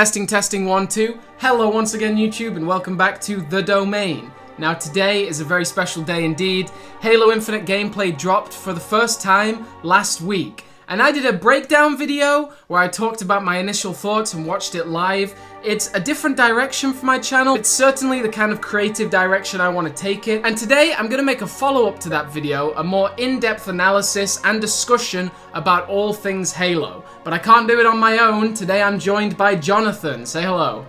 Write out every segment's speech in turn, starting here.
Testing, testing, one, two. Hello once again, YouTube, and welcome back to The Domain. Now, today is a very special day indeed. Halo Infinite gameplay dropped for the first time last week. And I did a breakdown video where I talked about my initial thoughts and watched it live. It's a different direction for my channel. It's certainly the kind of creative direction I want to take it. And today I'm going to make a follow-up to that video, a more in-depth analysis and discussion about all things Halo. But I can't do it on my own. Today I'm joined by Jonathan. Say hello.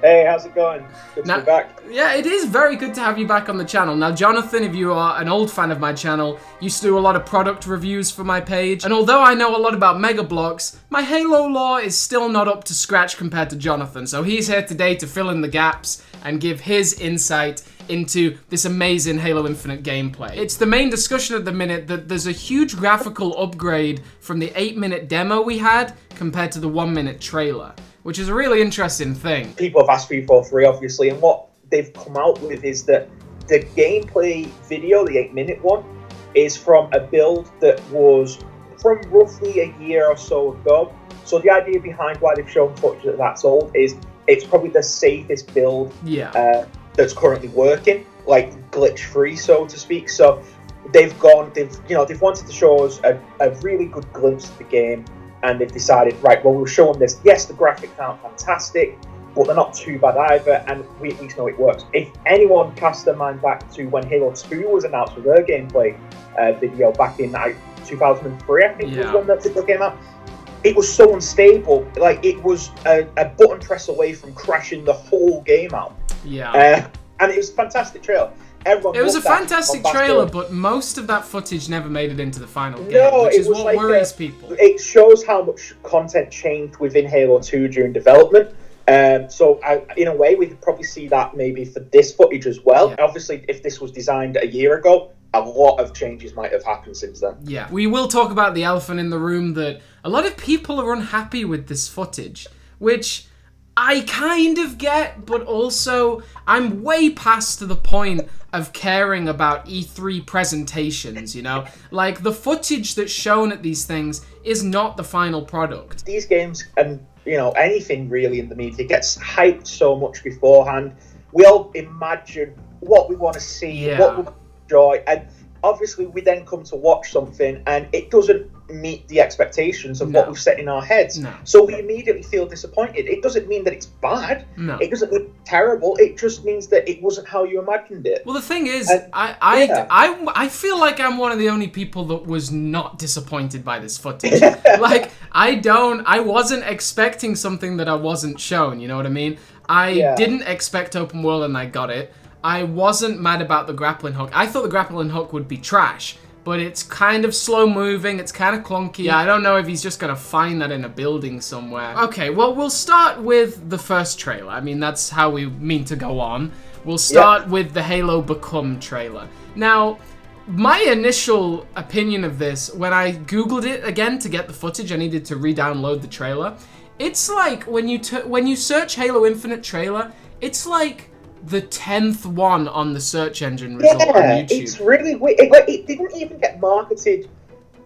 Hey, how's it going? Good now, to be back. Yeah, it is very good to have you back on the channel. Now, Jonathan, if you are an old fan of my channel, used to do a lot of product reviews for my page. And although I know a lot about Mega Bloks, my Halo lore is still not up to scratch compared to Jonathan. So he's here today to fill in the gaps and give his insight into this amazing Halo Infinite gameplay. It's the main discussion at the minute that there's a huge graphical upgrade from the 8 minute demo we had compared to the 1 minute trailer which is a really interesting thing. People have asked 343, obviously, and what they've come out with is that the gameplay video, the eight minute one, is from a build that was from roughly a year or so ago. So the idea behind why they've shown footage that that's old is it's probably the safest build yeah. uh, that's currently working, like glitch free, so to speak. So they've gone, they've you know, they've wanted to show us a, a really good glimpse of the game and they've decided, right, well, we'll show them this. Yes, the graphics aren't fantastic, but they're not too bad either, and we at least know it works. If anyone casts their mind back to when Halo 2 was announced with their gameplay uh, video back in like, 2003, I think yeah. was when that video came out, it was so unstable. Like, it was a, a, button press away from crashing the whole game out. Yeah. Uh, and it was a fantastic trailer. Everyone it was a fantastic trailer, but most of that footage never made it into the final game, no, which is what like worries a, people. It shows how much content changed within Halo 2 during development. Um, so, I, in a way, we could probably see that maybe for this footage as well. Yeah. Obviously, if this was designed a year ago, a lot of changes might have happened since then. Yeah, we will talk about the elephant in the room that a lot of people are unhappy with this footage, which I kind of get, but also I'm way past to the point of caring about E3 presentations, you know? Like, the footage that's shown at these things is not the final product. These games, and, you know, anything really in the media gets hyped so much beforehand. We all imagine what we want to see, yeah. what we enjoy, and obviously we then come to watch something and it doesn't meet the expectations of no. what we've set in our heads. No. So we immediately feel disappointed. It doesn't mean that it's bad. No. It doesn't mean terrible. It just means that it wasn't how you imagined it. Well, the thing is, and, I I, yeah. I I feel like I'm one of the only people that was not disappointed by this footage. like I don't, I wasn't expecting something that I wasn't shown. You know what I mean? I yeah. didn't expect open world, and I got it. I wasn't mad about the grappling hook. I thought the grappling hook would be trash, but it's kind of slow moving, it's kind of clunky. Yeah, I don't know if he's just gonna find that in a building somewhere. Okay, well, we'll start with the first trailer. I mean, that's how we mean to go on. We'll start yep. with the Halo Become trailer. Now, my initial opinion of this, when I googled it again to get the footage, I needed to re-download the trailer. It's like when you when you search Halo Infinite trailer, it's like the tenth one on the search engine result yeah, on YouTube. It's really weird. It, like, it didn't even get marketed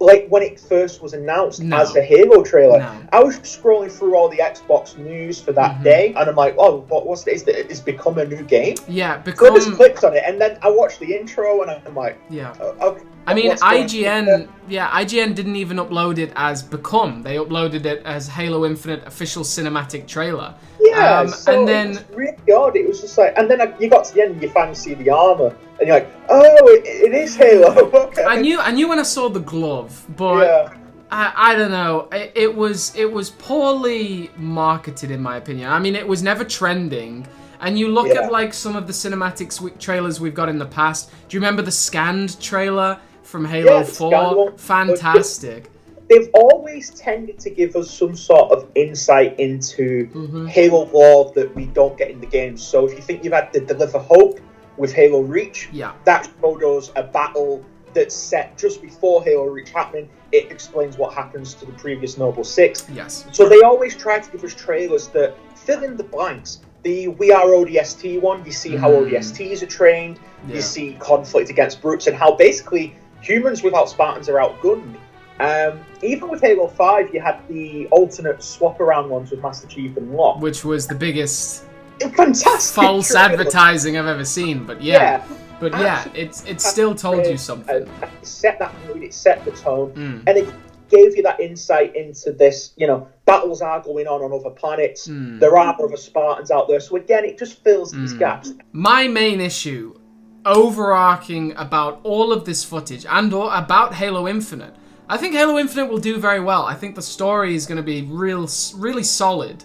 like when it first was announced no. as a Halo trailer. No. I was scrolling through all the Xbox news for that mm-hmm. day, and I'm like, oh, what, what's this? It's become a new game. Yeah, because So I just clicked on it, and then I watched the intro, and I'm like, yeah, oh, okay. I mean, IGN, yeah, IGN didn't even upload it as Become. They uploaded it as Halo Infinite official cinematic trailer. Yeah, um, so and then it really odd. It was just like, and then you got to the end, and you finally see the armor, and you're like, oh, it, it is Halo. okay. I knew, I knew when I saw the glove, but. Yeah. I, I don't know. It, it was it was poorly marketed in my opinion. I mean, it was never trending. And you look yeah. at like some of the cinematics trailers we've got in the past. Do you remember the scanned trailer? From Halo yeah, 4. Fantastic. They've always tended to give us some sort of insight into mm-hmm. Halo lore that we don't get in the games. So if you think you've had the Deliver Hope with Halo Reach, yeah. that us a battle that's set just before Halo Reach happening. It explains what happens to the previous Noble Six. Yes. So they always try to give us trailers that fill in the blanks. The We Are ODST one, you see mm. how ODSTs are trained, yeah. you see conflict against brutes, and how basically humans without Spartans are outgunned. Um, even with Halo 5, you had the alternate swap around ones with Master Chief and Locke. Which was the biggest Fantastic! false trailer. advertising I've ever seen, but yeah. But yeah, it's it still told you something. It set that mood, it set the tone, Mm. and it gave you that insight into this. You know, battles are going on on other planets. Mm. There are other Spartans out there. So again, it just fills these Mm. gaps. My main issue, overarching about all of this footage and or about Halo Infinite, I think Halo Infinite will do very well. I think the story is going to be real, really solid,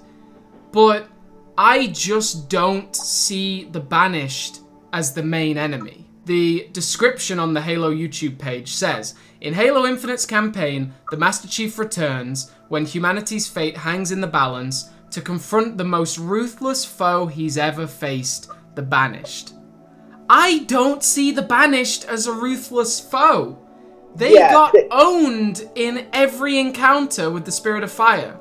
but I just don't see the Banished as the main enemy. The description on the Halo YouTube page says, in Halo Infinite's campaign, the Master Chief returns when humanity's fate hangs in the balance to confront the most ruthless foe he's ever faced, the Banished. I don't see the Banished as a ruthless foe. They Yeah, got owned in every encounter with the Spirit of Fire.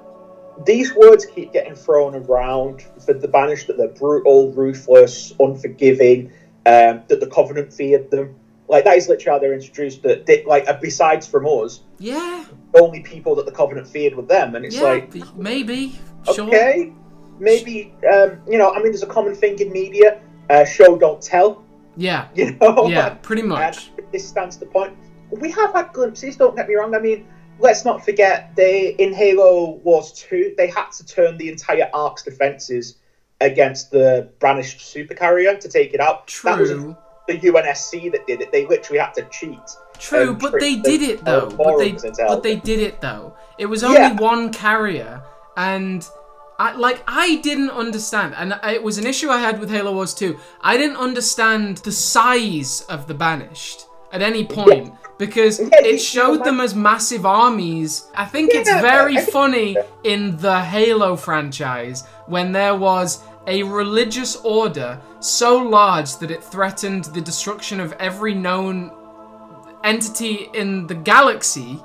These words keep getting thrown around for the banished that they're brutal, ruthless, unforgiving, um, that the Covenant feared them. Like that is literally how they're introduced. That they, like uh, besides from us, Yeah, only people that the Covenant feared were them, and it's yeah, like maybe. Sure. okay, maybe um, you know. I mean, there's a common thing in media: uh, show don't tell. Yeah, You know, yeah, pretty much. This stands the point. We have had glimpses. Don't get me wrong. I mean, let's not forget they in Halo Wars Two they had to turn the entire Ark's defenses against the banished supercarrier to take it out. That was True. the UNSC that did it. They literally had to cheat. True, but they did it though. But they, but they did it though. It was only Yeah. one carrier, and I like I didn't understand, and it was an issue I had with Halo Wars 2. I didn't understand the size of the Banished at any point because it showed them as massive armies. I think it's very funny in the Halo franchise when there was a religious order so large that it threatened the destruction of every known entity in the galaxy,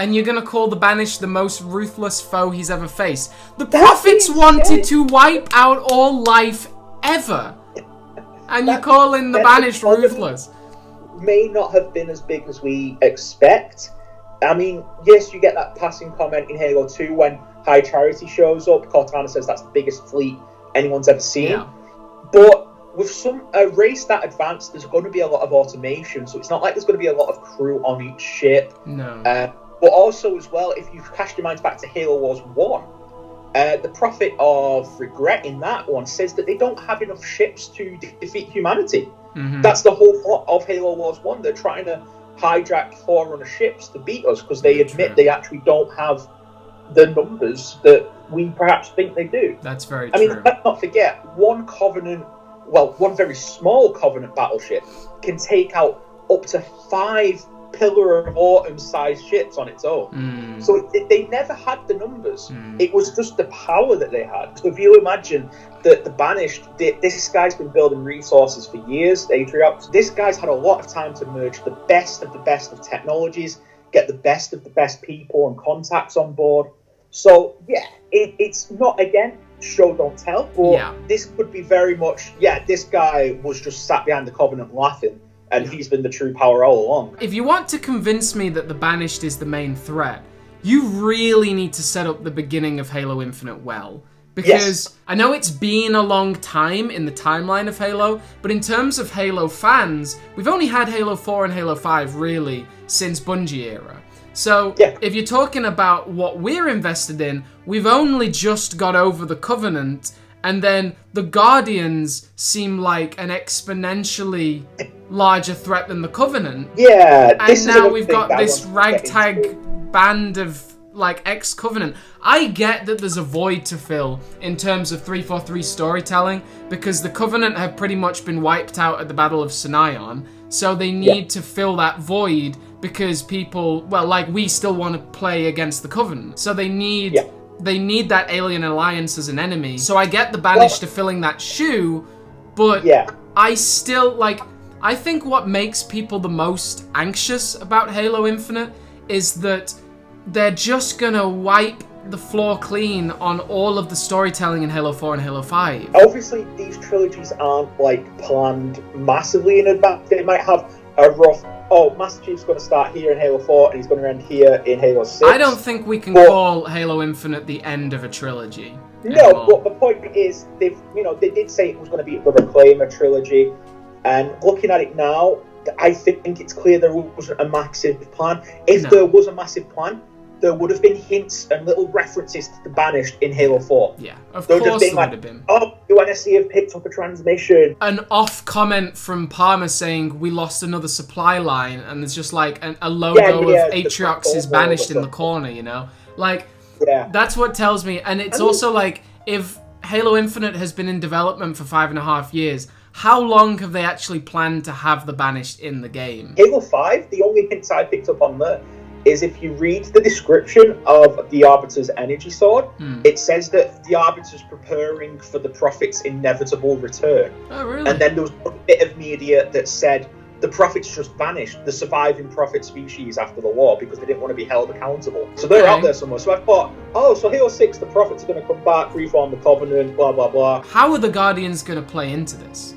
and you're gonna call the Banished the most ruthless foe he's ever faced. The prophets wanted to wipe out all life ever, and you're calling the Banished ruthless. May not have been as big as we expect. I mean, yes, you get that passing comment in Halo 2 when High Charity shows up. Cortana says that's the biggest fleet anyone's ever seen. Yeah. But with some a race that advanced, there's going to be a lot of automation, so it's not like there's going to be a lot of crew on each ship. No. Uh, but also, as well, if you've cast your minds back to Halo Wars 1, uh, the Prophet of Regret in that one says that they don't have enough ships to de- defeat humanity. Mhm. That's the whole plot of Halo Wars 1. They're trying to hijack Forerunner ships to beat us because they admit true. they actually don't have the numbers that we perhaps think they do. That's very true. I true. mean, let's not forget, one Covenant, well, one very small Covenant battleship can take out up to five Pillar of Autumn sized ships on its own. Mm, So it, they never had the numbers. mm. It was just the power that they had. So if you imagine that the Banished, th- this guy's been building resources for years, Atriox. This guy's had a lot of time to merge the best of the best of technologies, get the best of the best people and contacts on board. So yeah, it, it's not again show don't tell, but Yeah. this could be very much yeah. This guy was just sat behind the Covenant laughing, and he's been the true power all along. If you want to convince me that the Banished is the main threat, you really need to set up the beginning of Halo Infinite well. Because I know it's been a long time in the timeline of Halo, but in terms of Halo fans, we've only had Halo 4 and Halo 5 really since Bungie era. So Yeah. if you're talking about what we're invested in, we've only just got over the Covenant, and then the Guardians seem like an exponentially larger threat than the Covenant Yeah, and this now we've got this want to get into. ragtag band of like ex covenant i get that there's a void to fill in terms of 343 storytelling because the covenant have pretty much been wiped out at the battle of Sinion, so they need to fill that void because people well like we still want to play against the covenant so they need Yeah. They need that alien alliance as an enemy so i get the banished to filling that shoe but Yeah, I still like. I think what makes people the most anxious about Halo Infinite is that they're just gonna wipe the floor clean on all of the storytelling in Halo 4 and Halo 5. obviously these trilogies aren't like planned massively in advance. They might have a rough oh, Master Chief's going to start here in Halo 4 and he's going to end here in Halo 6. I don't think we can But- call Halo Infinite the end of a trilogy. No, anymore. but the point is, they've you know they did say it was going to be the Reclaimer trilogy, and looking at it now, I think it's clear there wasn't a massive plan. If No. there was a massive plan, there would have been hints and little references to the Banished in Halo Four. Yeah, of just course there like- would have been. Oh, UNSC have picked up a transmission. An off comment from Palmer saying we lost another supply line, and there's just like an, a logo Yeah, yeah, of Atriox is banished in the corner, you know? Like, Yeah, That's what tells me, and it's I mean- also like if Halo Infinite has been in development for five and a half years, how long have they actually planned to have the Banished in the game? Halo Five. The only hints I picked up on there is if you read the description of the Arbiter's energy sword, Hmm. it says that the Arbiter's preparing for the Prophet's inevitable return. Oh, really? And then there was a bit of media that said the Prophets just vanished, the surviving Prophet species after the war, because they didn't want to be held accountable. So they're Okay. out there somewhere. So I thought, oh, so Halo 6, the Prophets are going to come back, reform the Covenant, blah, blah, blah. How are the Guardians going to play into this?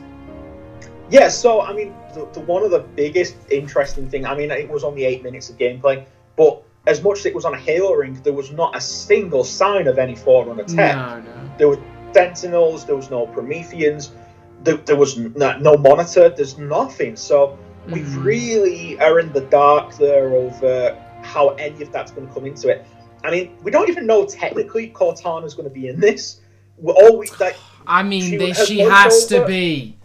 Yeah, so, I mean, the, the, one of the biggest interesting thing, I mean, it was only eight minutes of gameplay, but as much as it was on a Halo ring, there was not a single sign of any Forerunner tech. No, no. There was Sentinels, there was no Prometheans, there, there was no, no monitor, there's nothing. So we Mhm. really are in the dark there over how any of that's going to come into it. I mean, we don't even know technically Cortana's going to be in this. We're always like I mean, She they, has she no has to be.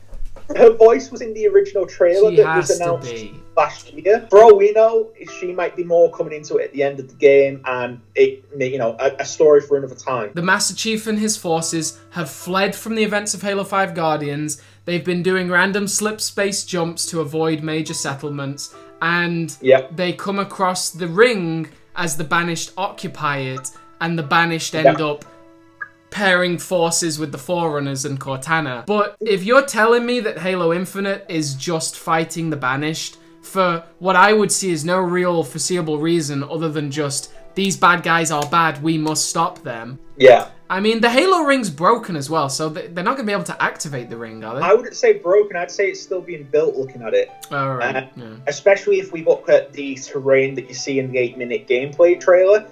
Her voice was in the original trailer She that was announced last year. For all we know, she might be more coming into it at the end of the game, and it, you know, a, a story for another time. The Master Chief and his forces have fled from the events of Halo 5 Guardians. They've been doing random slip space jumps to avoid major settlements, and Yep. they come across the ring as the Banished occupy it, and the Banished end Yeah. up pairing forces with the Forerunners and Cortana. But if you're telling me that Halo Infinite is just fighting the Banished for what I would see is no real foreseeable reason other than just these bad guys are bad, we must stop them. Yeah. I mean, the Halo ring's broken as well, so they're not going to be able to activate the ring, are they? I wouldn't say broken. I'd say it's still being built. Looking at it, All right. Uh, yeah. especially if we look at the terrain that you see in the eight-minute gameplay trailer,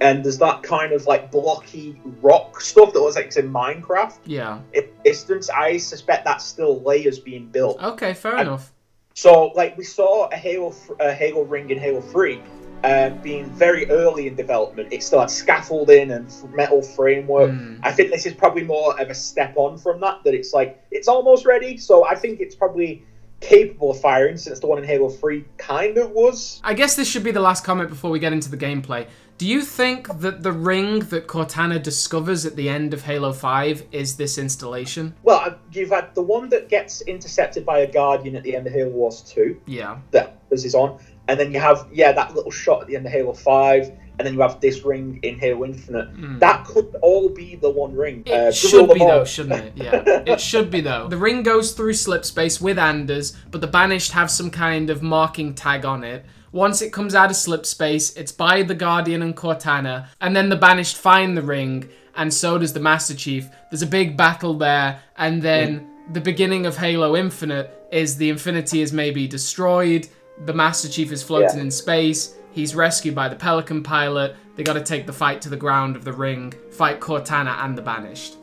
and there's that kind of like blocky rock stuff that was like in Minecraft. Yeah. In distance, I suspect that's still layers being built. Okay, fair I- enough. So, like we saw a Halo, a Halo ring in Halo Three, uh, being very early in development. It still had scaffolding and metal framework. Hmm. I think this is probably more of a step on from that. That it's like it's almost ready. So I think it's probably capable of firing since the one in Halo Three kind of was. I guess this should be the last comment before we get into the gameplay. Do you think that the ring that Cortana discovers at the end of Halo 5 is this installation? Well, you've had the one that gets intercepted by a Guardian at the end of Halo Wars Two. Yeah. that this is on. And then you have, yeah, that little shot at the end of Halo 5, and then you have this ring in Halo Infinite. That could all be the one ring. It Uh, should be, though, shouldn't it? Yeah, it should be though. The ring goes through slip space with Anders, but the Banished have some kind of marking tag on it. Once it comes out of slip space, it's by the Guardian and Cortana, and then the Banished find the ring, and so does the Master Chief. There's a big battle there, and then mm. the beginning of Halo Infinite is the Infinity is maybe destroyed, the Master Chief is floating Yeah. in space, he's rescued by the Pelican pilot, they gotta take the fight to the ground of the ring, fight Cortana and the Banished.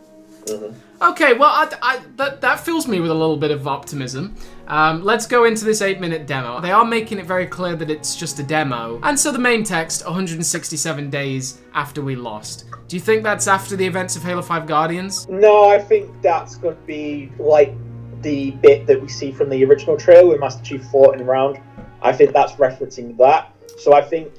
Mm-hmm. Okay, well, I, I, that, that fills me with a little bit of optimism. Um, let's go into this 8 minute demo. They are making it very clear that it's just a demo. And so the main text 167 days after we lost. Do you think that's after the events of Halo 5 Guardians? No, I think that's going to be like the bit that we see from the original trailer with Master Chief floating around. I think that's referencing that. So I think,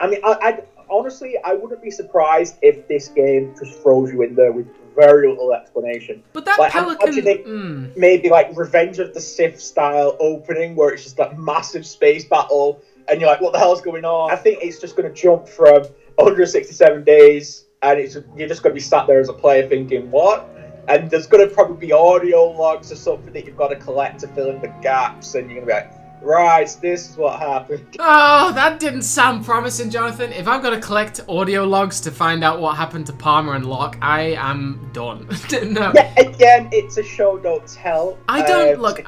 I mean, I, I'd, honestly, I wouldn't be surprised if this game just throws you in there with very little explanation. But that Like, Pelican. Mm, maybe like Revenge of the Sith style opening where it's just that massive space battle and you're like, what the hell's going on? I think it's just going to jump from 167 days and it's you're just going to be sat there as a player thinking, what? And there's going to probably be audio logs or something that you've got to collect to fill in the gaps and you're going to be like, right, this is what happened. Oh, that didn't sound promising, Jonathan. If I've got to collect audio logs to find out what happened to Palmer and Locke, I am done. no. Yeah, again, it's a show don't tell. I don't- um, look.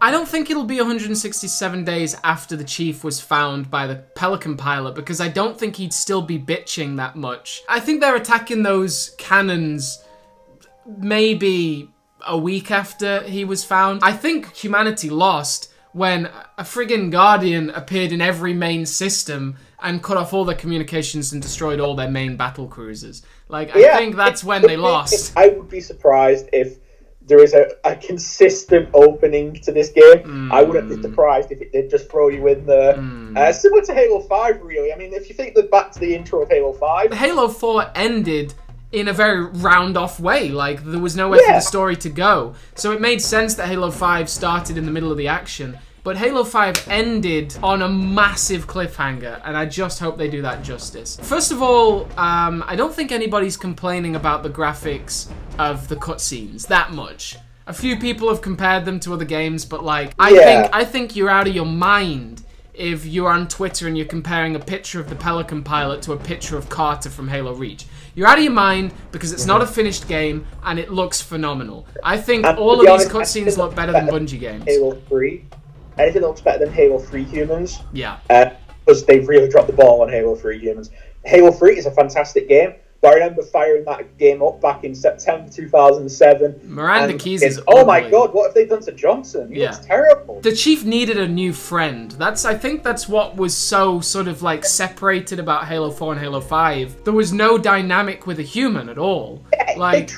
I don't think it'll be 167 days after the chief was found by the Pelican pilot because I don't think he'd still be bitching that much. I think they're attacking those cannons maybe a week after he was found. I think humanity lost when a friggin' Guardian appeared in every main system and cut off all their communications and destroyed all their main battle cruisers. Like, I yeah, think that's when they lost. I would be surprised if there is a, a consistent opening to this game. Mm. I wouldn't be hmm. surprised if it did just throw you in there. Mm. Uh, similar to Halo 5, really. I mean, if you think back to the intro of Halo 5. Halo 4 ended in a very round off way. Like, there was nowhere yeah. for the story to go. So it made sense that Halo 5 started in the middle of the action. But Halo 5 ended on a massive cliffhanger, and I just hope they do that justice. First of all, um, I don't think anybody's complaining about the graphics of the cutscenes that much. A few people have compared them to other games, but like, I yeah. think I think you're out of your mind if you're on Twitter and you're comparing a picture of the Pelican pilot to a picture of Carter from Halo Reach. You're out of your mind because it's not a finished game and it looks phenomenal. I think all of these cutscenes look better than Bungie games. Halo 3 anything that looks better than Halo 3 Humans. Yeah. Uh, because they've really dropped the ball on Halo 3 Humans. Halo 3 is a fantastic game, but I remember firing that game up back in September 2007. Miranda Keyes is. Oh my god, what have they done to Johnson? He yeah. looks terrible. The Chief needed a new friend. That's I think that's what was so sort of like separated about Halo 4 and Halo 5. There was no dynamic with a human at all. Yeah, like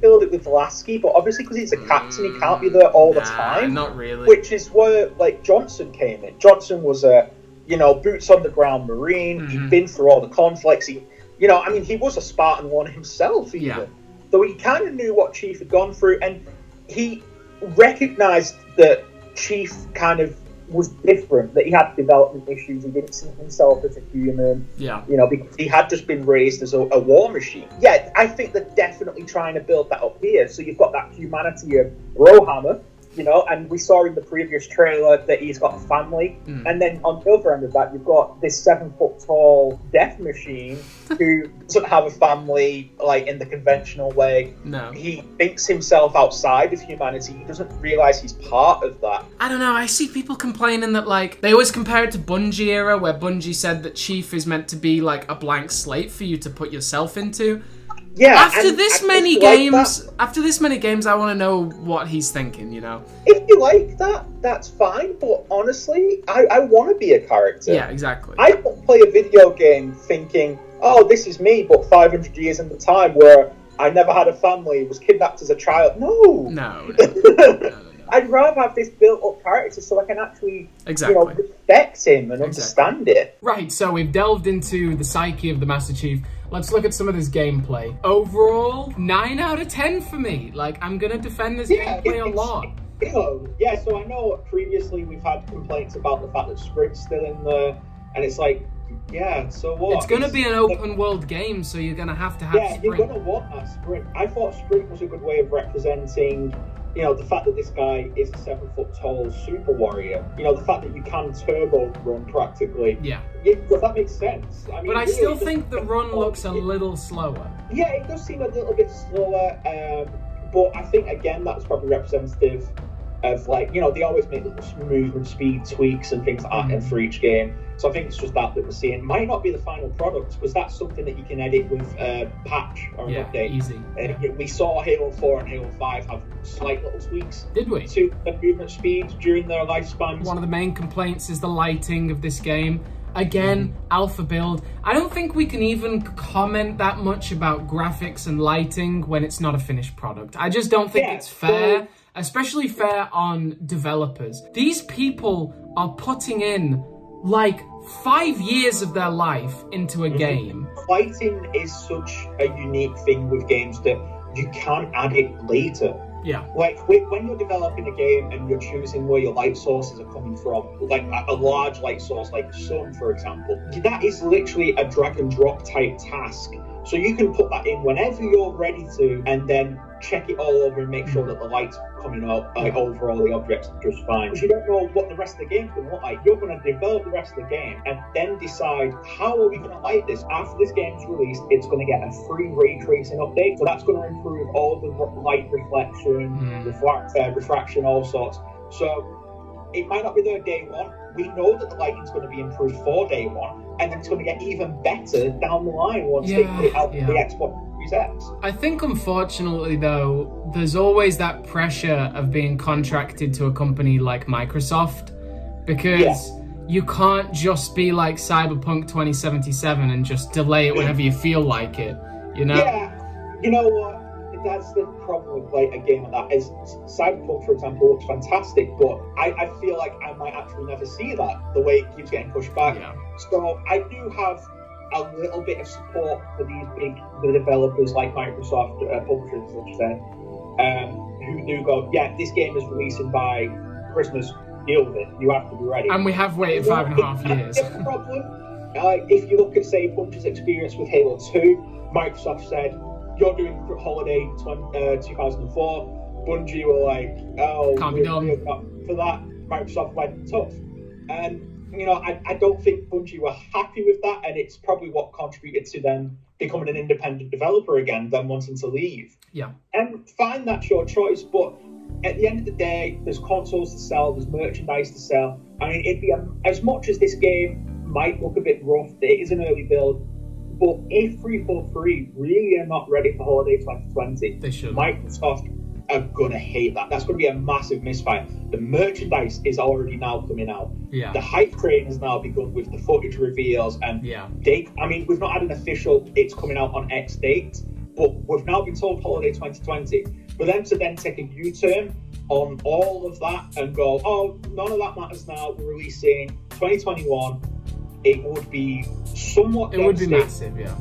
build it with Lasky, but obviously because he's a captain, he can't be there all the nah, time. Not really. Which is where like Johnson came in. Johnson was a you know boots on the ground Marine. Mm-hmm. He'd been through all the conflicts. He, you know, I mean, he was a Spartan one himself, even. Yeah. So he kind of knew what Chief had gone through, and he recognized that Chief kind of was different, that he had development issues, he didn't see himself as a human. Yeah. You know, because he had just been raised as a, a, war machine. Yeah, I think they're definitely trying to build that up here. So you've got that humanity of Rowhammer, you know, and we saw in the previous trailer that he's got a family. Mm. And then on the other end of that, you've got this seven foot tall death machine who doesn't have a family like in the conventional way. No. He thinks himself outside of humanity. He doesn't realize he's part of that. I don't know. I see people complaining that like they always compare it to Bungie era where Bungie said that Chief is meant to be like a blank slate for you to put yourself into. Yeah. After this many games, like after this many games, I want to know what he's thinking. You know. If you like that, that's fine. But honestly, I, I want to be a character. Yeah, exactly. I don't play a video game thinking, "Oh, this is me," but 500 years in the time where I never had a family, was kidnapped as a child. No. No. no, no, no I'd rather have this built-up character so I can actually, exactly. you know, respect him and exactly. understand it. Right. So we've delved into the psyche of the Master Chief. Let's look at some of this gameplay. Overall, 9 out of 10 for me. Like, I'm going to defend this yeah, gameplay a lot. You know, yeah, so I know previously we've had complaints about the fact that Sprint's still in there, and it's like, yeah, so what? It's going to be an open world game, so you're going to have to have yeah, sprint. you're going to want that sprint. I thought sprint was a good way of representing you know, the fact that this guy is a seven foot tall super warrior, you know, the fact that you can turbo run practically. Yeah. It, well, that makes sense. I mean, but I really, still think the run looks a little slower. Yeah, it does seem a little bit slower. Um, but I think, again, that's probably representative of like you know they always make little movement speed tweaks and things like that mm-hmm. for each game. So I think it's just that that we're seeing. Might not be the final product because that's something that you can edit with a patch or an yeah, update. Easy. Uh, we saw Halo 4 and Halo 5 have slight little tweaks. Did we? To the movement speed during their lifespans. One of the main complaints is the lighting of this game. Again, mm-hmm. alpha build. I don't think we can even comment that much about graphics and lighting when it's not a finished product. I just don't think yeah, it's fair. So especially fair on developers. These people are putting in like five years of their life into a mm-hmm. game. Lighting is such a unique thing with games that you can't add it later. Yeah. Like when you're developing a game and you're choosing where your light sources are coming from, like a large light source like sun, for example, that is literally a drag and drop type task. So you can put that in whenever you're ready to, and then check it all over and make sure mm. that the light's coming up like over all the objects just fine. You don't know what the rest of the game's going to look like. You're going to develop the rest of the game and then decide how are we going to light this. After this game's released, it's going to get a free ray tracing update. So that's going to improve all the light reflection, mm. reflect, uh, refraction, all sorts. So it might not be there day one. We know that the lighting's going to be improved for day one, and then it's going to get even better down the line once they Yeah, put it out yeah. the Xbox X. I think unfortunately though, there's always that pressure of being contracted to a company like Microsoft because you can't just be like Cyberpunk 2077 and just delay it whenever you feel like it. You know? Yeah, you know what? That's the problem with like a game like that. Is Cyberpunk, for example, looks fantastic, but I, I feel like I might actually never see that the way it keeps getting pushed back. Yeah. So I do have a little bit of support for these big the developers like Microsoft, uh, publishers, should say, um, who do go, yeah, this game is releasing by Christmas. Deal with it. You have to be ready. And we have waited five and a half years. Problem. Uh, if you look at, say, Bungie's experience with Halo 2, Microsoft said, you're doing holiday 20, uh, 2004. Bungie were like, oh, Can't be done. for that. Microsoft went tough. And, you know, I, I don't think Bungie were happy with that, and it's probably what contributed to them becoming an independent developer again, them wanting to leave. Yeah. And fine, that's your choice, but at the end of the day, there's consoles to sell, there's merchandise to sell. I mean, it'd be a, as much as this game might look a bit rough, it is an early build. But if 343 really are not ready for holiday 2020, They should. Microsoft are gonna hate that. That's gonna be a massive misfire. The merchandise is already now coming out. Yeah. The hype train has now begun with the footage reveals and Yeah. date. I mean, we've not had an official it's coming out on X date, but we've now been told holiday 2020. For them to then take a U turn on all of that and go, oh, none of that matters now, we're releasing 2021, it would be somewhat It would be massive, yeah.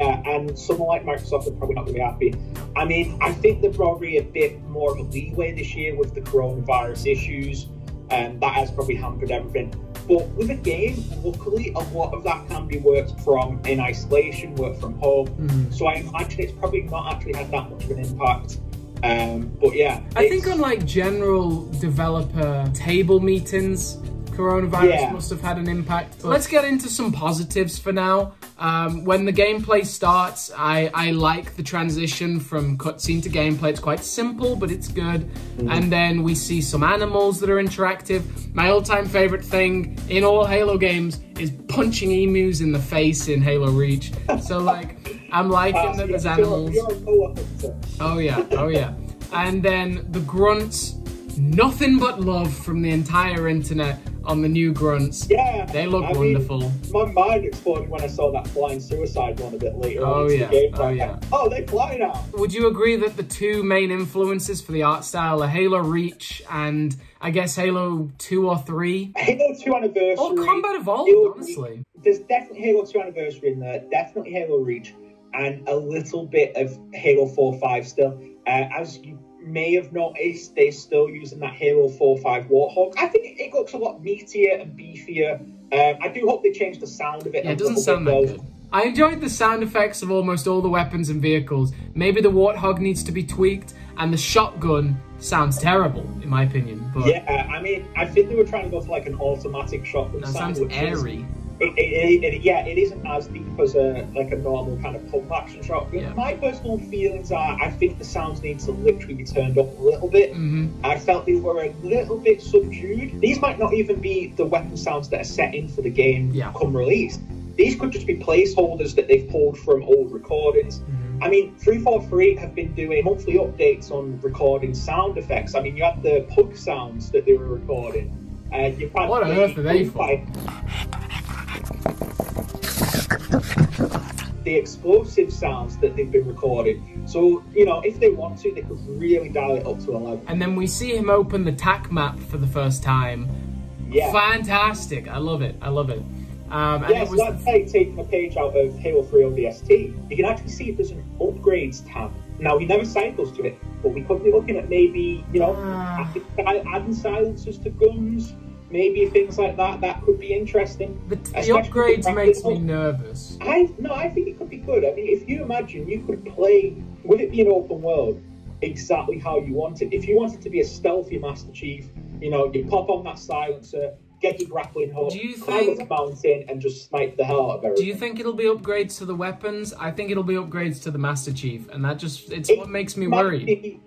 Uh, and someone like Microsoft are probably not going to be happy. I mean, I think they're probably a bit more of a leeway this year with the coronavirus issues, and that has probably hampered everything. But with a game, luckily, a lot of that can be worked from in isolation, work from home. Mhm. So I imagine it's probably not actually had that much of an impact. Um, but yeah, I think on like general developer table meetings, coronavirus Yeah. must have had an impact. But let's get into some positives for now. Um, when the gameplay starts, I, I like the transition from cutscene to gameplay. It's quite simple, but it's good. And then we see some animals that are interactive. My all-time favorite thing in all Halo games is punching emus in the face in Halo Reach. So like, I'm liking Uh, that there's you're- animals. You're a Noah hunter. Oh yeah, oh yeah. And then the grunts, nothing but love from the entire internet on the new grunts. Yeah, They look I mean, wonderful. my mind exploded when I saw that flying suicide one a bit later Oh, on yeah. the game. Oh, Like, yeah. Oh, they fly now. Would you agree that the two main influences for the art style are Halo Reach and I guess Halo 2 or 3? Halo 2 anniversary. Or Combat Evolved, Halo honestly. There's definitely Halo 2 anniversary in there, definitely Halo Reach, and a little bit of Halo 4 5 still. Uh, as you may have noticed, they're still using that Hero 4 5 Warthog. I think it looks a lot meatier and beefier. Um, I do hope they change the sound of it. Yeah, it doesn't sound that good. I enjoyed the sound effects of almost all the weapons and vehicles. Maybe the Warthog needs to be tweaked, and the shotgun sounds terrible, in my opinion. But Yeah, I mean, I think they were trying to go for like an automatic shotgun that sound, sounds which is- airy. It, it, it, yeah, it isn't as deep as a like a normal kind of pump action shotgun. Yeah. My personal feelings are, I think the sounds need to literally be turned up a little bit. hmm I felt they were a little bit subdued. These might not even be the weapon sounds that are set in for the game Yeah. come release. These could just be placeholders that they've pulled from old recordings. Mm-hmm. I mean, 343 have been doing monthly updates on recording sound effects. I mean, you had the pug sounds that they were recording. You've What on earth are they for? The explosive sounds that they've been recording. So, you know, if they want to, they could really dial it up to 11. And then we see him open the TAC map for the first time. Yeah. Fantastic. I love it. I love it. Um, and Yeah, it so that's like taking a page out of Halo 3 ODST. You can actually see if there's an upgrades tab. Now, he never cycles to it, but we could be looking at maybe, you know, adding adding silencers to guns, maybe things like that. That could be interesting. the, upgrades makes me nervous. I no, I think it could be good. I mean, if you imagine you could play with it being open world exactly how you want it. If you wanted to be a stealthy Master Chief, you know, you pop on that silencer, get your grappling hook, Do you climb up think- the mountain, and just snipe the hell out of everything. Do you think it'll be upgrades to the weapons? I think it'll be upgrades to the Master Chief, and that just it's It what makes me worried. be-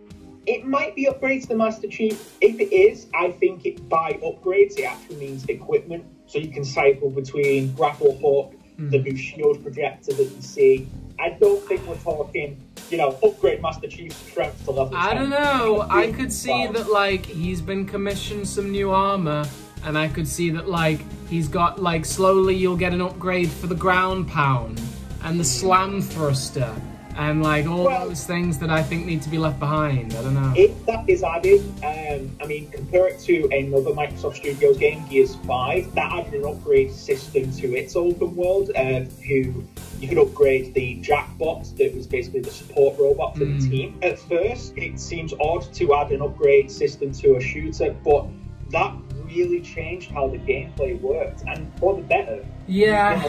It might be upgrades to the Master Chief. If it is, I think it by upgrades it actually means equipment. So you can cycle between grapple hook, Mm. the new shield projector that you see. I don't think we're talking, you know, upgrade Master Chief's strength to level. I 10. don't know. I could see that like he's been commissioned some new armor, and I could see that like he's got like slowly you'll get an upgrade for the ground pound and the slam thruster and like all Well- those things that I think need to be left behind. I don't know. If that is added, um, I mean, compare it to another Microsoft Studios game, Gears 5, that added an upgrade system to its open world. Uh, who you could upgrade the Jackbot, that was basically the support robot for Mm. the team. At first, it seems odd to add an upgrade system to a shooter, but that really changed how the gameplay worked, and for the better. yeah.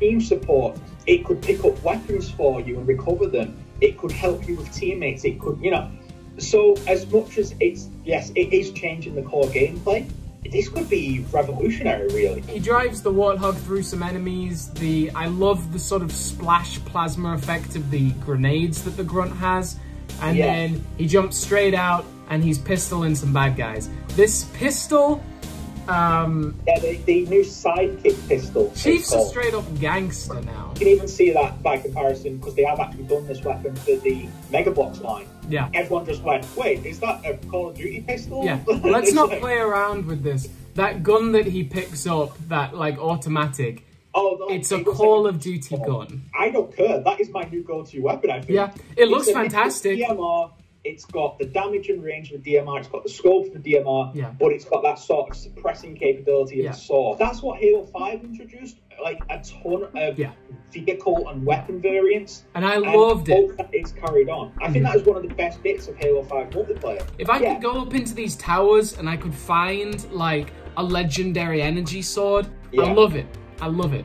Team support. It could pick up weapons for you and recover them. It could help you with teammates. It could, you know. So as much as it's yes, it is changing the core gameplay. This could be revolutionary, really. He drives the warthog through some enemies. The I love the sort of splash plasma effect of the grenades that the grunt has, and Yeah. then he jumps straight out and he's pistoling some bad guys. This pistol, um, Yeah, the, the new sidekick pistol. Chief's a straight up gangster now. You can even see that by comparison because they have actually done this weapon for the Mega Bloks line. Yeah. Everyone just went, "Wait, is that a Call of Duty pistol?" Yeah, let's not like, play around with this. That gun that he picks up, that like automatic, Oh, no, it's a Call like- of Duty gun. I don't care. That is my new go-to weapon. I think. Yeah, it looks fantastic. DMR. It's got the damage and range of the DMR. It's got the scope for the DMR. Yeah. But it's got that sort of suppressing capability of Yeah. the sword. That's what Halo Five introduced. Like a ton of Yeah. vehicle and weapon variants. And I And loved it. that It's carried on. I think Mhm. that is one of the best bits of Halo Five multiplayer. If I could go up into these towers and I could find like a legendary energy sword, I love it. I love it.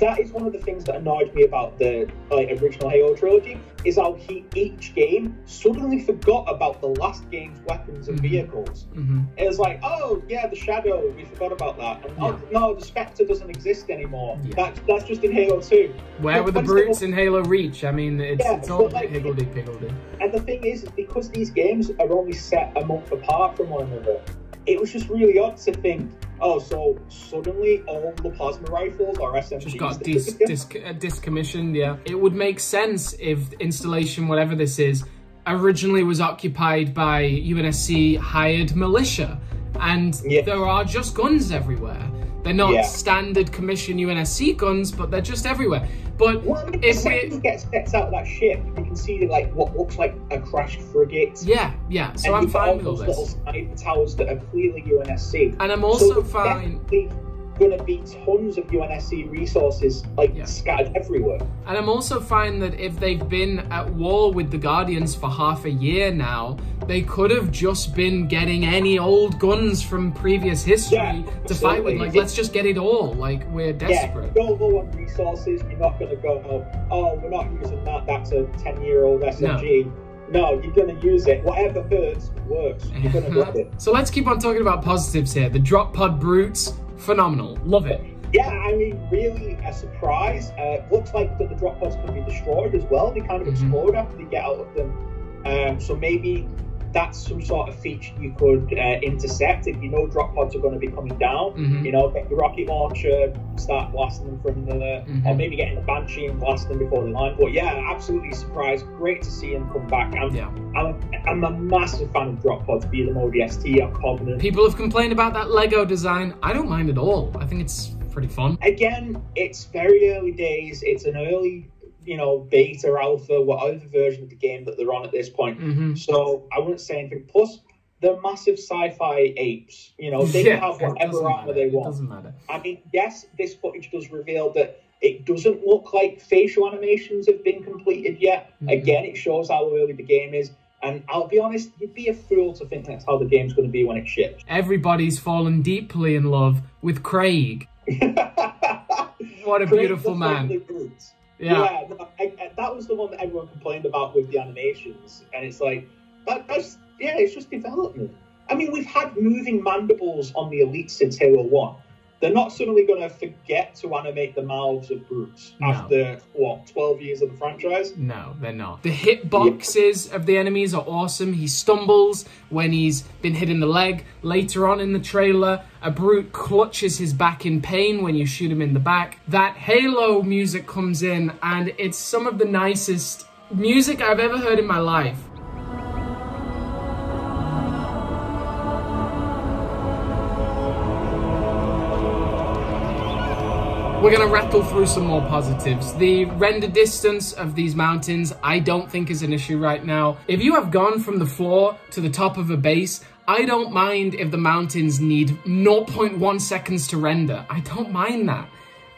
that is one of the things that annoyed me about the like original Halo trilogy is how he each game suddenly forgot about the last game's weapons and Mhm. vehicles. hmm It was like, oh yeah, the Shadow, we forgot about that, and oh no, the Spectre doesn't exist anymore. Yeah. That, that's just in Halo Two. Where But were the brutes go- in Halo Reach? I mean, it's, Yeah, it's all like, higgledy piggledy. And the thing is, because these games are only set a month apart from one another, it was just really odd to think, oh, so suddenly all the plasma rifles are SMGs. Just got dis, dis, uh, discommissioned, yeah. It would make sense if installation, whatever this is, originally was occupied by UNSC hired militia. And Yeah. there are just guns everywhere. They're not Yeah. standard commission UNSC guns, but they're just everywhere. But Well, I mean, if we. he gets out of that ship, you can see like what looks like a crashed frigate. Yeah, yeah, so and I'm fine with all those little this. towers that are clearly UNSC. And I'm also there's fine. definitely going to be tons of UNSC resources like Yeah. scattered everywhere. And I'm also fine that if they've been at war with the Guardians for half a year now, they could have just been getting any old guns from previous history Yeah, to fight with. absolutely. Like, let's just get it all. Like, we're desperate. Yeah, you're low on resources. You're not going to go, oh, we're not using that. That's a 10 year old SMG. No, you're going to use it. Whatever hurts works. You're going to it. so let's keep on talking about positives here. The drop pod brutes, phenomenal. Love it. Yeah, I mean, really a surprise. Uh, looks like that the drop pods can be destroyed as well. They kind of Mhm. explode after they get out of them. Um, so maybe that's some sort of feature you could uh, intercept if you know drop pods are going to be coming down. Mhm. You know, get your rocket launcher, start blasting them from the, Mhm. or maybe getting the banshee and blast them before they land. But yeah, absolutely surprised. Great to see him come back. I'm, Yeah. I'm, I'm a massive fan of drop pods, be them ODST or Covenant. People have complained about that Lego design. I don't mind at all. I think it's pretty fun. again, it's very early days. It's an early, you know, beta, alpha, whatever version of the game that they're on at this point. hmm So I wouldn't say anything. Plus, they're massive sci-fi apes. You know, they yeah, can have whatever armor they It want. doesn't matter. I mean, yes, this footage does reveal that it doesn't look like facial animations have been completed yet. Mhm. Again, it shows how early the game is. And I'll be honest, you'd be a fool to think that's how the game's going to be when it ships. Everybody's fallen deeply in love with Craig. What a Craig beautiful man. Yeah. no, I, I, that was the one that everyone complained about with the animations, and it's like that, that's yeah, it's just development. I mean, we've had moving mandibles on the Elite since Halo One. They're not suddenly going to forget to animate the mouths of brutes No. after what 12 years of the franchise. No, they're not. The hitboxes of the enemies are awesome. He stumbles when he's been hit in the leg. Later on in the trailer, a brute clutches his back in pain when you shoot him in the back. That Halo music comes in, and it's some of the nicest music I've ever heard in my life. We're gonna rattle through some more positives. The render distance of these mountains, I don't think is an issue right now. If you have gone from the floor to the top of a base, I don't mind if the mountains need 0.1 seconds to render. I don't mind that.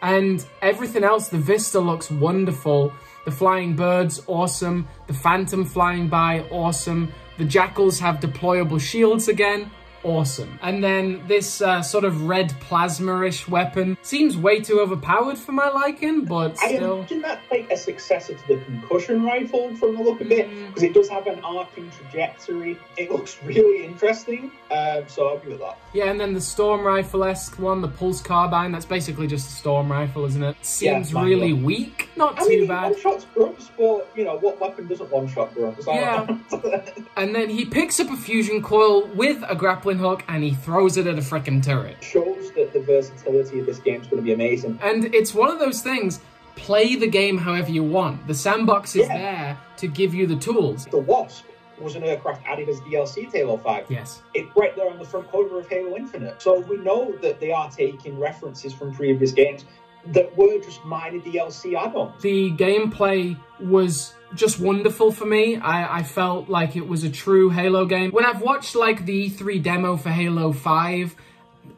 And everything else, the vista looks wonderful. The flying birds, awesome. The phantom flying by, awesome. The jackals have deployable shields again, awesome. And then this uh, sort of red plasma-ish weapon seems way too overpowered for my liking, but I still. imagine that's like a successor to the concussion rifle from the look of it, Mm. because it does have an arcing trajectory. It looks really interesting, um, so I'll give it that. Yeah, and then the storm rifle-esque one, the pulse carbine, that's basically just a storm rifle, isn't it? Seems mine really will. weak. Not I too mean, bad. one shots grunts, but you know what weapon doesn't one shot grunts? I. And then he picks up a fusion coil with a grappling hook and he throws it at a frickin' turret. shows that the versatility of this game is going to be amazing. And it's one of those things, play the game however you want. The sandbox is Yeah. there to give you the tools. The Wasp was an aircraft added as DLC to Halo 5. Yes. It's right there on the front cover of Halo Infinite. So we know that they are taking references from previous games that were just minor DLC add-ons. The gameplay was just wonderful for me. I, I felt like it was a true Halo game. When I've watched like the E3 demo for Halo 5,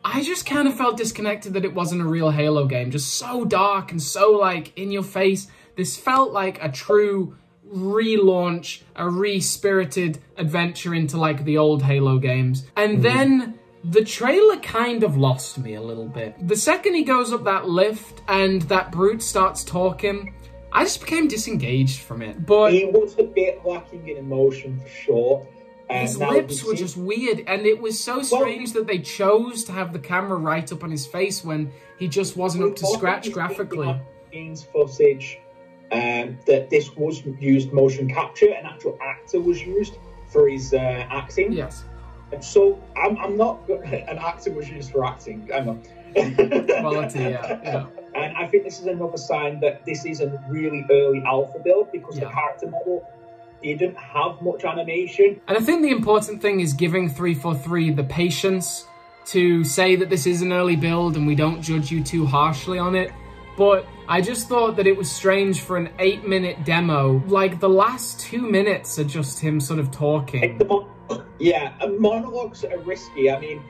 I just kind of felt disconnected that it wasn't a real Halo game. Just so dark and so like in your face. This felt like a true relaunch, a re-spirited adventure into like the old Halo games. And mm-hmm. then the trailer kind of lost me a little bit. The second he goes up that lift and that brute starts talking, I just became disengaged from it. But He was a bit lacking in emotion for sure. His lips were just weird, and it was so strange that they chose to have the camera right up on his face when he just wasn't up to scratch graphically. Scenes footage um, that this was used motion capture. An actual actor was used for his uh, acting. Yes, And so I'm, I'm not. An actor was used for acting. Hang on. quality, yeah, yeah. And I think this is another sign that this is a really early alpha build because the character model didn't have much animation. And I think the important thing is giving 343 the patience to say that this is an early build and we don't judge you too harshly on it. But I just thought that it was strange for an eight minute demo. Like the last two minutes are just him sort of talking. Yeah, uh, monologues are risky. I mean,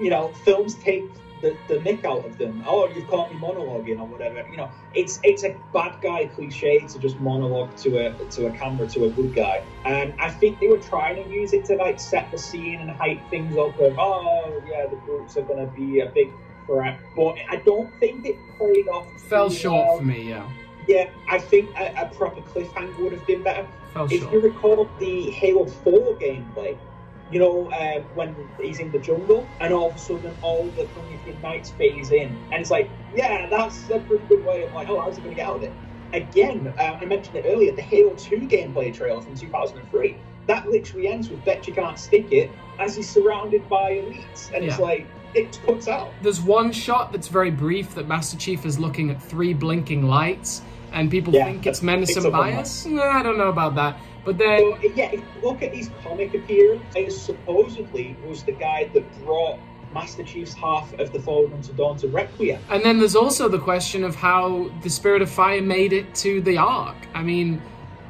you know, films take the, the mick out of them. Oh, you've caught me monologuing or whatever. You know, it's it's a bad guy cliche to just monologue to a to a camera to a good guy. And I think they were trying to use it to like set the scene and hype things up of oh yeah, the brutes are gonna be a big threat. But I don't think it played off. Fell short well. for me, yeah. Yeah, I think a, a proper cliffhanger would have been better. Fell If you recall the Halo 4 gameplay, you know, um, when he's in the jungle and all of a sudden all the Promethean Knights phase in, and it's like, yeah, that's a pretty good way of like, oh, how's he going to get out of it? Again, uh, I mentioned it earlier, the Halo 2 gameplay trailer from 2003, that literally ends with Bet You Can't Stick It as he's surrounded by elites, and it's like, it cuts out. There's one shot that's very brief that Master Chief is looking at three blinking lights, and people Yeah, think it's Mendicant Bias. I don't know about that. But then, So, yeah, look at his comic appearance, he supposedly was the guy that brought Master Chief's half of the Forward Unto Dawn to Requiem. and then there's also the question of how the Spirit of Fire made it to the Ark. I mean,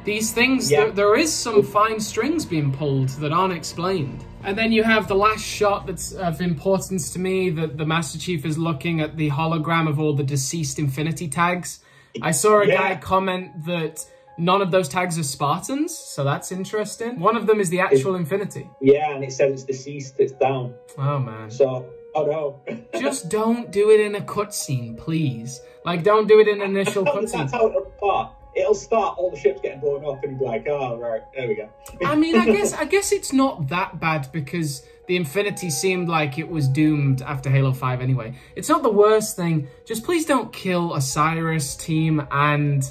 these things, Yeah. there, there is some fine strings being pulled that aren't explained. And then you have the last shot that's of importance to me that the Master Chief is looking at the hologram of all the deceased Infinity tags. I saw a Yeah. guy comment that none of those tags are Spartans, so that's interesting. One of them is the actual Infinity. Yeah, and it says it's deceased, it's down. Oh man. So, oh no. Just don't do it in a cutscene, please. Like, don't do it in an initial That's cutscene. how it'll start. It'll start all the ships getting blown up, and you'll be like, oh, right, there we go. I mean, I guess I guess it's not that bad because the Infinity seemed like it was doomed after Halo 5 anyway. It's not the worst thing. Just please don't kill Osiris, team, and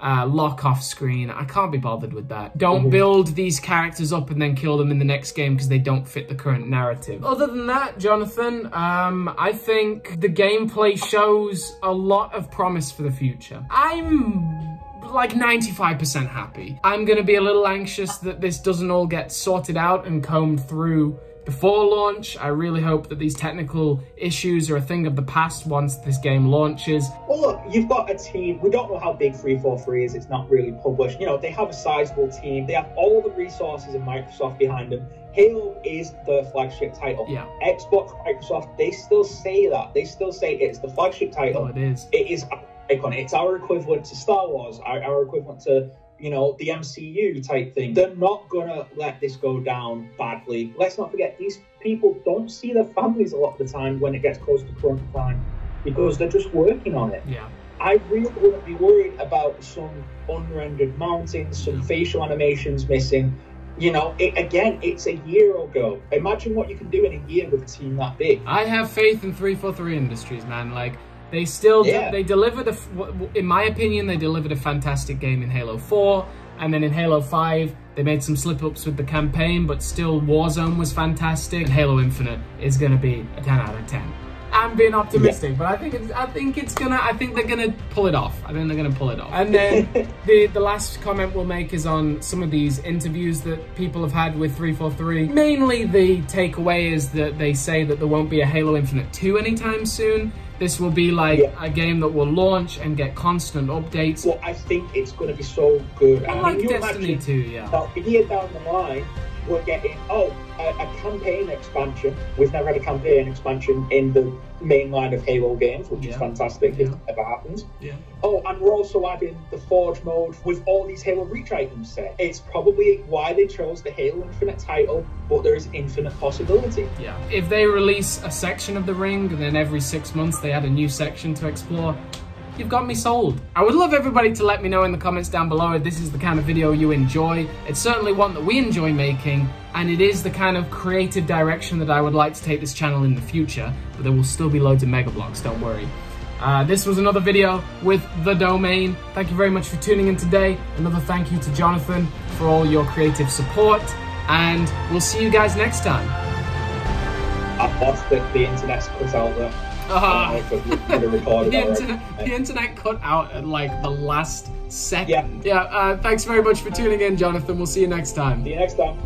uh, Locke off screen. I can't be bothered with that. Don't mm -hmm. build these characters up and then kill them in the next game because they don't fit the current narrative. Other than that, Jonathan, um, I think the gameplay shows a lot of promise for the future. I'm like 95% happy. I'm going to be a little anxious that this doesn't all get sorted out and combed through before launch. I really hope that these technical issues are a thing of the past once this game launches. Well, look, you've got a team. We don't know how big 343 is. It's not really published. You know, they have a sizable team. They have all the resources of Microsoft behind them. Halo is the flagship title. Yeah. Xbox, Microsoft, they still say that. They still say it's the flagship title. Oh, it is. It is icon. It's our equivalent to Star Wars, our, our equivalent to you know, the MCU type thing. They're not going to let this go down badly. Let's not forget, these people don't see their families a lot of the time when it gets close to crunch time because they're just working on it. Yeah. I really wouldn't be worried about some unrendered mountains, some facial animations missing. You know, it, again, it's a year ago. Imagine what you can do in a year with a team that big. I have faith in 343 Industries, man. Like, they still yeah. they delivered a, in my opinion, they delivered a fantastic game in Halo 4, and then in Halo 5 they made some slip ups with the campaign, but still Warzone was fantastic. Halo Infinite is going to be a 10 out of 10. I'm being optimistic, yeah. but I think it's I think it's gonna I think they're gonna pull it off. I think they're gonna pull it off. And then the the last comment we'll make is on some of these interviews that people have had with 343. Mainly the takeaway is that they say that there won't be a Halo Infinite 2 anytime soon. This will be like yeah. a game that will launch and get constant updates. Well, I think it's going to be so good. I, I like mean, Destiny 2, yeah. A year down the line, we're getting oh a, a, campaign expansion. We've never had a campaign expansion in the main line of Halo games, which yeah. is fantastic yeah. if it ever happens. Yeah. Oh, and we're also adding the Forge mode with all these Halo Reach items set. It's probably why they chose the Halo Infinite title, but there is infinite possibility. Yeah. If they release a section of the ring, and then every six months they add a new section to explore, you've got me sold. I would love everybody to let me know in the comments down below if this is the kind of video you enjoy. It's certainly one that we enjoy making, and it is the kind of creative direction that I would like to take this channel in the future, but there will still be loads of Mega Bloks, don't worry. Uh, this was another video with The Domain. Thank you very much for tuning in today. Another thank you to Jonathan for all your creative support, and we'll see you guys next time. I lost the, out there. Uh, the, internet, the internet cut out at like the last second. Yeah. Yeah. Uh, thanks very much for tuning in, Jonathan. We'll see you next time. See you next time.